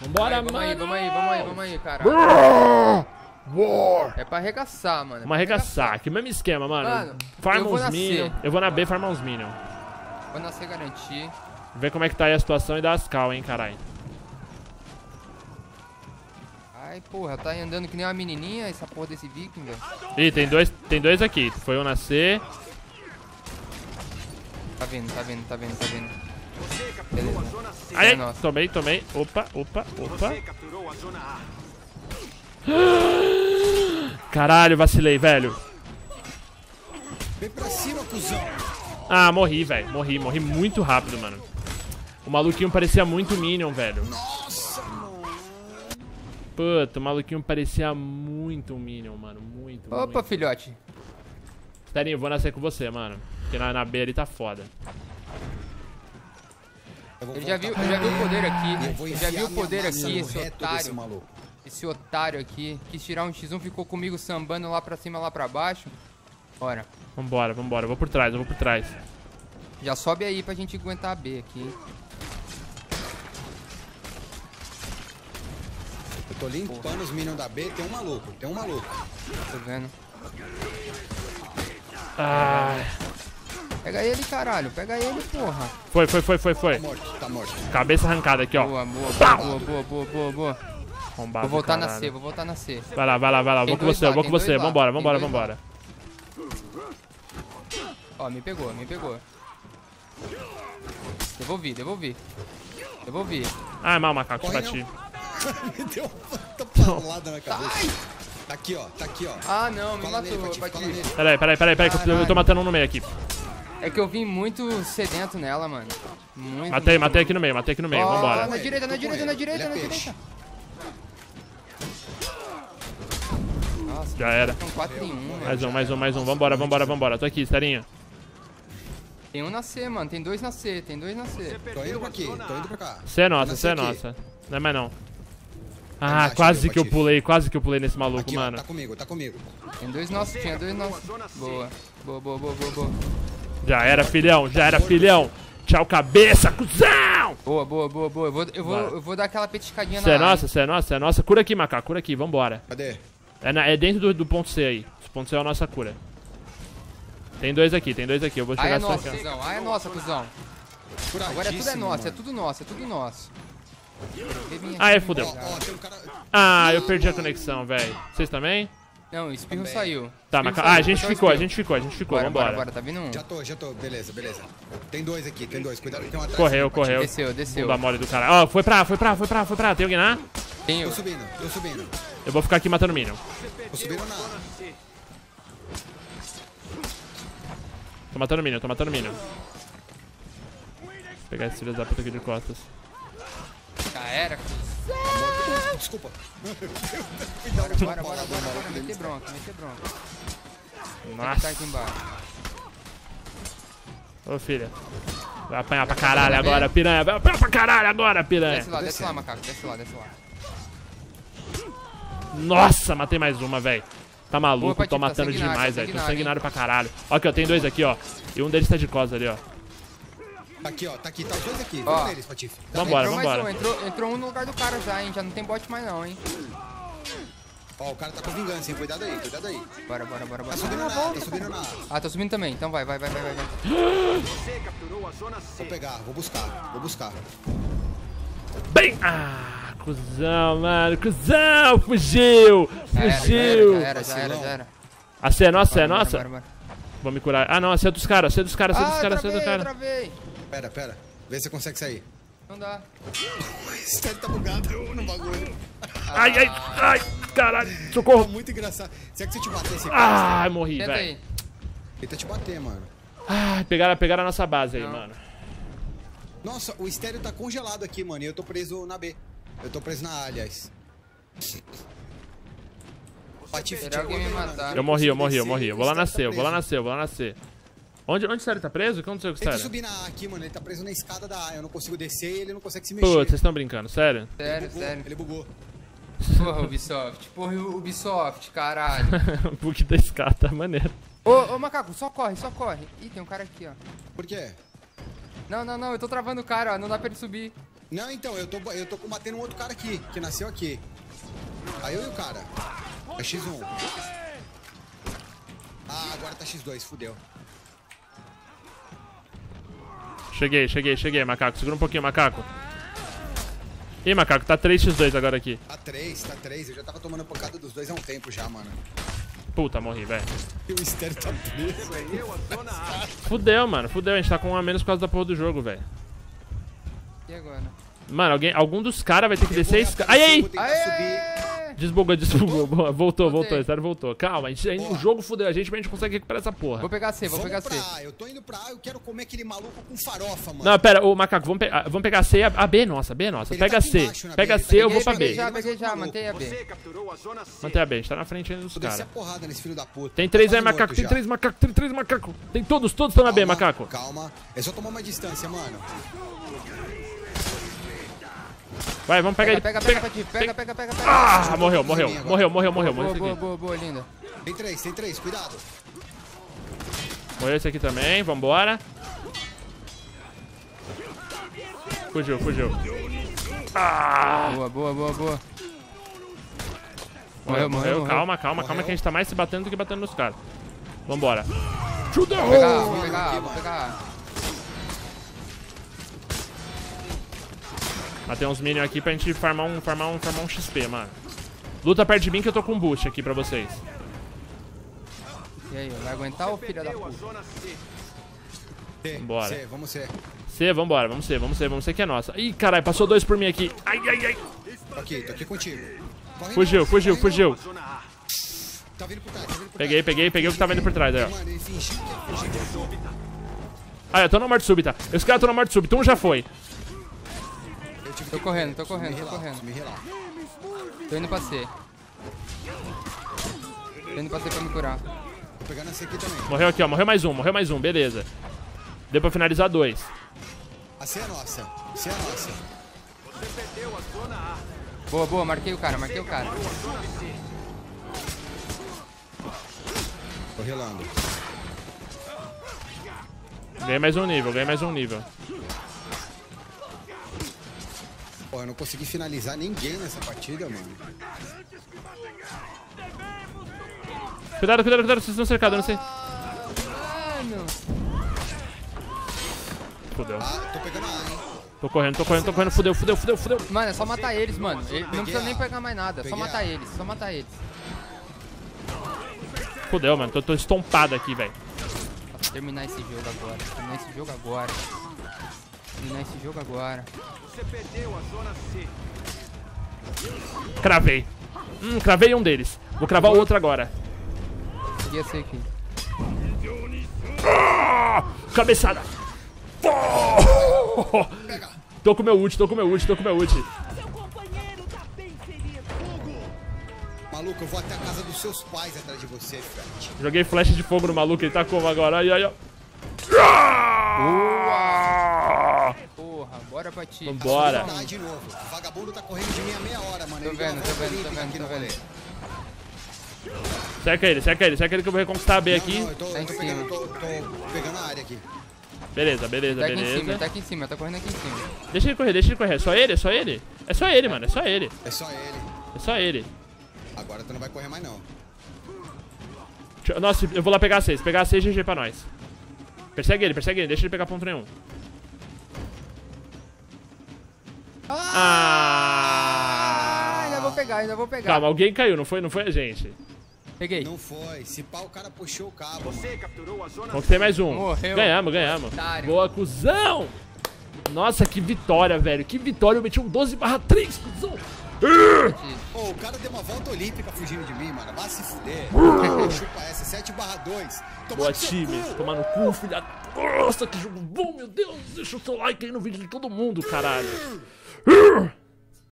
Vambora, vamos mano. aí, vamos aí, vamos aí, vamos aí, cara. War. É pra arregaçar, mano. é Vamos arregaçar. Que mesmo esquema, mano. Mano, Farma eu vou uns na minion. C. Eu vou na B farmar uns minion. Vou nascer garantir. Ver como é que tá aí a situação e dar as cal, hein, caralho. Ai, porra, tá andando que nem uma menininha essa porra desse viking, velho. Ih, tem dois, tem dois aqui. Foi um na C. Tá vendo, tá vendo, tá vendo, tá vendo. Você capturou a Beleza. zona C. Ai, É ai, nossa. tomei, tomei. Opa, opa, opa. Caralho, vacilei, velho. Ah, morri, velho. Morri, morri muito rápido, mano. O maluquinho parecia muito Minion, velho. Nossa, mano. Puta, o maluquinho parecia muito um Minion, mano. Muito, Opa, muito. filhote. Terinho, vou nascer com você, mano. Porque na, na B ele tá foda. Eu Ele já viu, ele já viu o poder Eu aqui. Ele já viu o poder aqui, esse otário. maluco. Esse otário aqui. Quis tirar um X1, ficou comigo sambando lá pra cima, lá pra baixo. Bora. Vambora, vambora. Eu vou por trás, eu vou por trás. Já sobe aí pra gente aguentar a B aqui. Eu tô limpando os minions da B, tem um maluco, tem um maluco. Tô vendo. Ai. Pega ele, caralho. Pega ele, porra. Foi, foi, foi, foi, foi. Tá morto, tá morto. Cabeça arrancada aqui, ó. Boa, boa, boa, boa, boa, boa, boa, boa. Arrombado Vou voltar do na caralho. C, vou voltar na C. Vai lá, vai lá, vai lá. Tem Vou com você, eu lá, vou com você. lá, Vambora, vambora, vambora. Ó, me pegou, me pegou. Devolvi, devolvi. Devolvi. Ai, mal, macaco, te Corre, bati. Me deu uma paulada na cabeça. Tá aqui, ó, tá aqui, ó. Ah, não, me Fala matou. Peraí, peraí, peraí, peraí, que eu- tô Caralho. matando um no meio aqui. É que eu vim muito sedento nela, mano. Muito. Matei, muito. matei aqui no meio, matei aqui no meio, Ó, vambora. Na direita, na direita, na direita, na direita. Nossa, Já era. são 4 em 1, mano. Mais um, mais um, mais um. Vambora, vambora, vambora. Tô aqui, Esterinha. Tem um na C, mano. Tem dois na C, tem dois na C. Tô indo pra aqui, tô indo pra cá. Você é nossa, você é nossa. Não é mais não. Ah, embaixo, quase que eu pulei, quase que eu pulei nesse maluco, Aqui, ó, mano. tá comigo, tá comigo. Tem dois nossos, tinha dois nossos. C. Boa. Boa, boa, boa, boa, boa. Já era, filhão, já era, filhão. Tchau, cabeça, cuzão! Boa, boa, boa, boa. Eu vou, eu vou, eu vou dar aquela petiscadinha Você é na nossa, você é nossa, você é nossa. Cura aqui, macaco, cura aqui, vambora. Cadê? É, na- é dentro do, do ponto C aí. O ponto C é a nossa cura. Tem dois aqui, tem dois aqui. Eu vou Ah, chegar é só nossa, cuzão. Ah, é nossa, cuzão. Agora é tudo é nosso, é tudo nosso, é tudo nosso. Ah, é, fudeu. Ah, eu perdi a conexão, velho. Vocês também? Não, o espirro Também. saiu. Tá, Espirro mas. saiu, Ah, a gente ficou, a gente ficou, a gente ficou, Bora, bora, vambora. bora, tá vindo um. Já tô, já tô, beleza, beleza. Tem dois aqui, tem dois, cuidado, tem um atrás. Correu, correu. Desceu, desceu. Bunda mole do cara. Ó, foi pra, foi pra, foi pra, foi pra. Tem alguém lá? Tem Tô eu. subindo, tô subindo. Eu vou ficar aqui matando o Minion. Tô subindo na... Tô matando o Minion, tô matando o Minion. Vou pegar esse filho da puta aqui de costas. Já era. Desculpa. Bora, bora, bora, bora, bora. Meter bronca, meter bronca. Tá Nossa. aqui embaixo. Ô filha. Vai apanhar pra caralho agora, piranha. Vai apanhar pra caralho agora, piranha. Desce lá, desce lá, macaco. Desce lá, desce lá. Nossa, matei mais uma, velho. Tá Boa, maluco, Patife, tô tá matando sanguinário, demais, tá velho. Tô sanguinário, sanguinário pra caralho. Ó, aqui, ó, tem dois aqui, ó. E um deles tá de costas ali, ó. Tá aqui, ó, tá aqui, tá os dois aqui. Ó. Vamos neles, Patife. Tá Vambora, entrou mais vambora. um, entrou, entrou um no lugar do cara já, hein. Já não tem bot mais não, hein. Ó, o cara tá com vingança, hein? Cuidado aí, cuidado aí. Bora, bora, bora, bora. Tá subindo na A, tá subindo na. Ah, tô subindo também. Então vai, vai, vai, vai, vai. vai. Você capturou a zona C. Vou pegar, vou buscar, vou buscar. Bem! Ah, cuzão, mano. Cuzão, fugiu. Já Fugiu. era, já era, já era, já era. A C é nossa, é Bora, nossa? bora, bora. Vou me curar. Ah, não, a C é dos caras, a C é dos caras, a C é dos Ah, caras, a C é dos travei, caras. Pera, pera. Vê se você consegue sair. Não dá. Esse cara tá bugado no bagulho. Ai, ai, ai, caralho. Tá Socorro. muito engraçado. Será que se eu te bater, você Ai, morri, Tenta velho. aí. Tenta te bater, mano. Ai, pegaram, pegaram a nossa base aí, Não. mano. Nossa, o estéreo tá congelado aqui, mano. E eu tô preso na B. Eu tô preso na A, aliás. Matar? Eu morri, eu morri, eu morri. Eu vou lá nascer, tá eu vou lá nascer, eu vou lá nascer. Onde, onde o Sério tá preso? O que aconteceu com o Tenta Sério? subir na aqui, mano. Ele tá preso na escada da A. Eu não consigo descer e ele não consegue se mexer. Putz, vocês estão brincando, sério? Sério, bugou, sério. Ele bugou. Porra, Ubisoft. Porra, Ubisoft, caralho. o bug da escada tá maneiro. ô, ô, macaco, só corre, só corre. Ih, tem um cara aqui, ó. Por quê? Não, não, não, eu tô travando o cara, ó. Não dá pra ele subir. Não, então, eu tô, eu tô combatendo um outro cara aqui, que nasceu aqui. Aí eu e o cara. É X1. Ah, agora tá X2, fudeu. Cheguei, cheguei, cheguei, macaco. Segura um pouquinho, macaco. Ih, macaco, tá 3x2 agora aqui. Tá 3, tá 3. Eu já tava tomando pancada dos dois há um tempo já, mano. Puta, morri, velho. E o Estéreo tá preso. A A. Fudeu, mano. Fudeu. A gente tá com um a menos por causa da porra do jogo, velho. E agora? Mano, alguém, algum dos caras vai ter que Eu descer esse... reaparecer, Ai, ai! Aê! Desbugou, desbugou. Boa, Voltou, voltou. Voltei. Sério, voltou. Calma, a gente, a gente- o jogo fudeu a gente, mas a gente consegue recuperar essa porra. Vou pegar C, vou Vamos pegar pra C. A. Eu tô indo pra A, eu quero comer aquele maluco com farofa, mano. Não, pera, ô macaco, vamos, pe ah, vamos pegar C e a, a B, nossa, B, nossa. Ele Pega tá C. embaixo Pega B, C, ele eu tá vou pra. B. já, peguei tô já, maluco. mantei a B. Mantém a B, a gente tá na frente ainda dos caras. puta. Tem três Tá aí, macaco, tem já. três macaco, tem três macaco. Tem todos, todos estão na B, macaco. Calma. É só tomar uma distância, mano. Vai, vamos pegar Pega, ele. pega, pega, Patife. Pega, pega, pega, pega. Ah, morreu, morreu, morreu, morreu, morreu, Boa, boa, boa, boa, linda. Tem três, tem três, cuidado. Morreu esse aqui também, vambora. Fugiu, fugiu. Ah, Boa, boa, boa, boa. morreu, morreu. Morreu, morreu. Calma, calma, calma, Morreu. que a gente tá mais se batendo do que batendo nos caras. Vambora. Vou pegar, vou pegar, vou pegar. A. Matei uns minions aqui pra gente farmar um, farmar um, farmar um XP, mano. Luta perto de mim que eu tô com um boost aqui pra vocês. E aí, vai aguentar ou filha da puta? C. Vambora. C, vamos ser. C, vambora, vamos ser, vamos ser, vamos ser que é nossa. Ih, caralho, passou dois por mim aqui. Ai, ai, ai. Tô aqui, tô aqui contigo. Corre Fugiu, não, fugiu, fugiu. Tá vindo por trás, tá vindo por Peguei, trás. peguei, peguei o que tava indo por trás aí, ó. Ah, eu tô na morte súbita. Esse cara tá na morte súbita, um já foi. Eu tive Tô que correndo, tô correndo, tô correndo. preciso me relar. Tô indo pra C. Tô indo pra C pra me curar. Tô pegando essa aqui também. Morreu aqui, ó. Morreu mais um, morreu mais um, beleza. Deu pra finalizar dois. A C é nossa. C é nossa. Você perdeu a zona A. Boa, boa, marquei o cara, marquei o cara. Tô relando. Ganhei mais um nível, ganhei mais um nível. Pô, eu não consegui finalizar ninguém nessa partida, mano. Cuidado, cuidado, cuidado, vocês estão cercados, eu não sei. Mano. Fudeu. Ah, tô pegando a A, hein? Tô correndo, tô correndo, tô correndo. Fudeu, fudeu, fudeu, fudeu. Mano, é só matar eles, mano. Ele- não precisa nem pegar mais nada, é só matar eles, só matar eles. Fudeu, mano. Tô, tô estompado aqui, velho. Terminar esse jogo agora. Terminar esse jogo agora. Terminar esse jogo agora. Você perdeu a zona C. Cravei. Hum, cravei um deles. Vou cravar o outro agora. Peguei esse aqui. Ah, cabeçada. Oh! Tô com meu ult, tô com meu ult, tô com meu ult. Seu companheiro tá bem ferido. Maluco, eu vou até a casa dos seus pais atrás de você, Fred. Joguei flecha de fogo no maluco, ele tá como agora? Ai, ai, ai. Ah! Bora pra ti. Vambora. Tá de novo. O vagabundo tá correndo de mim há meia hora, mano. Tô vendo, tô vendo, tô vendo, aqui tô no vendo. Cerca ele, cerca ele, cerca ele que eu vou reconquistar a B Não, aqui. não, eu tô, Tá em cima. pegando, tô, tô pegando a área aqui. Beleza, beleza, Tá em cima, beleza. tá aqui em cima, tá correndo aqui em cima. Deixa ele correr, deixa ele correr. É só ele, é só ele. É só ele, mano, é só ele. É só ele. É só ele. Agora tu não vai correr mais, não. Nossa, eu vou lá pegar a 6. Pegar a 6 GG pra nós. Persegue ele, persegue ele. Deixa ele pegar ponto nenhum. Ah, Ah! ainda vou pegar, ainda vou pegar. Calma, alguém caiu, não foi, não foi a gente. Peguei. Não foi. Se pá, o cara puxou o cabo, mano. Você capturou a zona Vamos ter mais um. Morreu. Ganhamos, ganhamos. Otário. Boa, cuzão! Nossa, que vitória, velho. Que vitória. Eu meti um 12 barra 3, cuzão. Pô, o cara deu uma volta olímpica fugindo de mim, mano. Vai se fuder. Chupa essa, 7 barra 2. Toma Boa, time. Tomar no cu, filha. Nossa, que jogo bom, meu Deus. Deixa o seu like aí no vídeo de todo mundo, caralho.